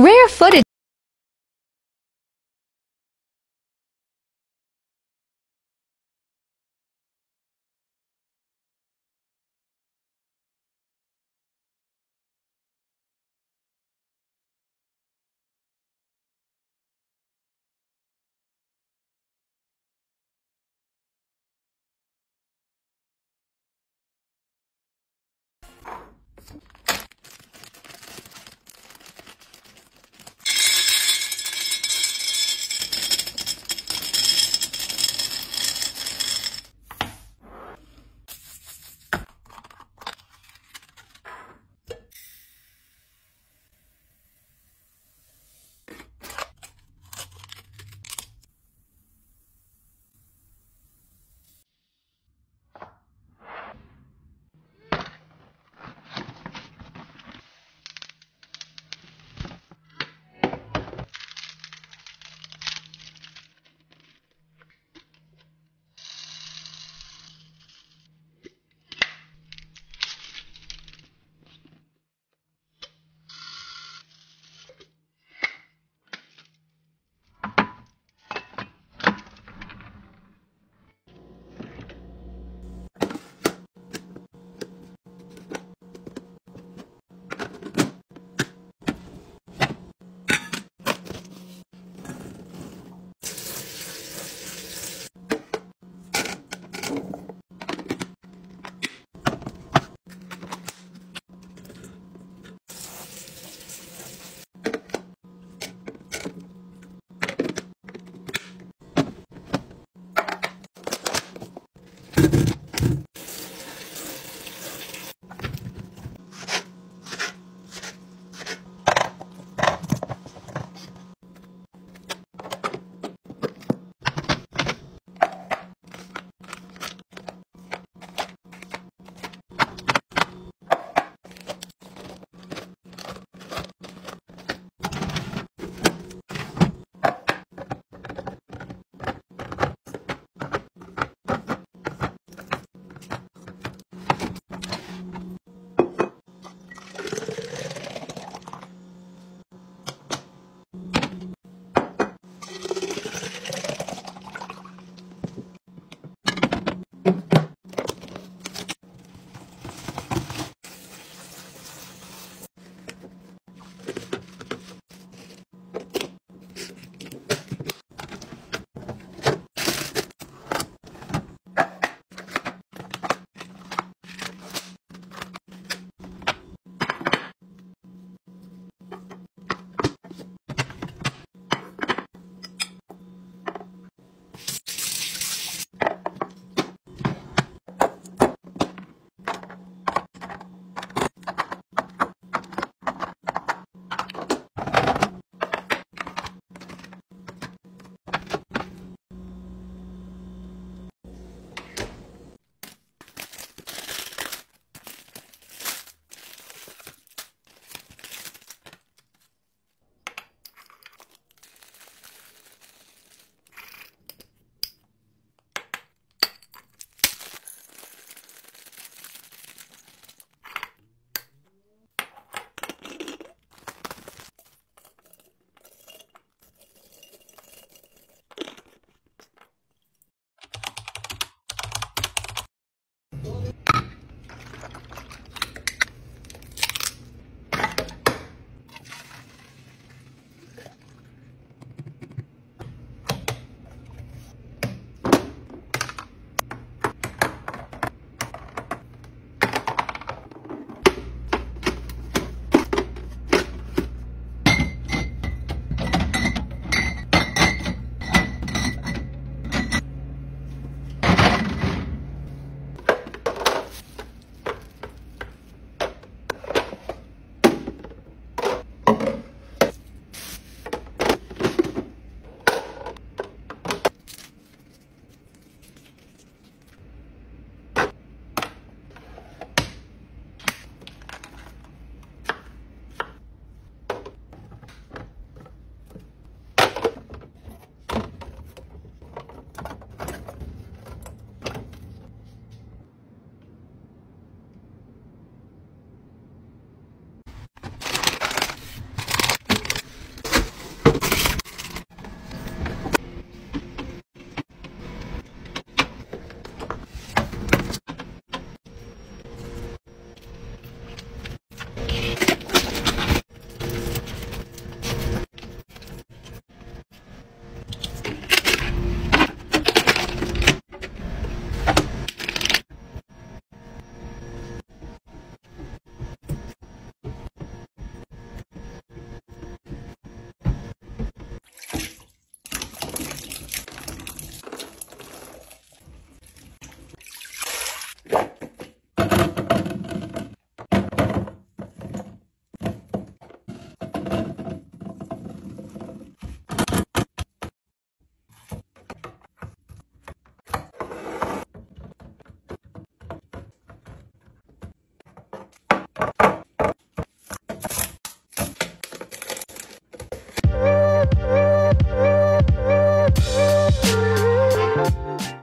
rare footage